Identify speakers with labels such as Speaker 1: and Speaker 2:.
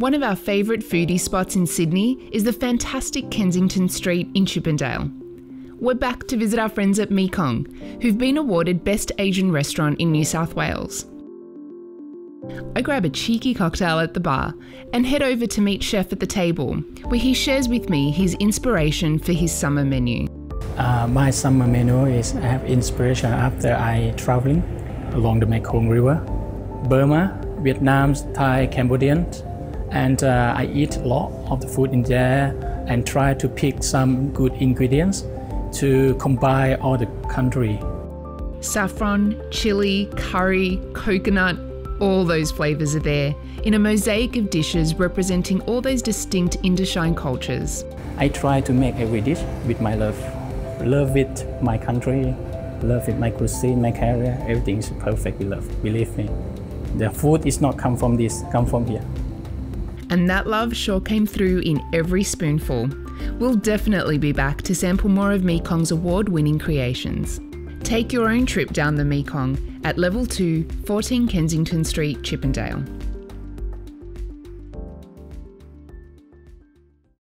Speaker 1: One of our favourite foodie spots in Sydney is the fantastic Kensington Street in Chippendale. We're back to visit our friends at Mekong, who've been awarded Best Asian Restaurant in New South Wales. I grab a cheeky cocktail at the bar and head over to meet Chef at the table, where he shares with me his inspiration for his summer menu.
Speaker 2: Uh, my summer menu is I have inspiration after I traveling along the Mekong River, Burma, Vietnam, Thai, Cambodian, and uh, I eat a lot of the food in there and try to pick some good ingredients to combine all the country.
Speaker 1: Saffron, chili, curry, coconut, all those flavours are there in a mosaic of dishes representing all those distinct Indochine cultures.
Speaker 2: I try to make every dish with my love. Love with my country, love with my cuisine, my career, everything is perfect with love, believe me. The food is not come from this, come from here.
Speaker 1: And that love sure came through in every spoonful. We'll definitely be back to sample more of Mekong's award winning creations. Take your own trip down the Mekong at level 2, 14 Kensington Street, Chippendale.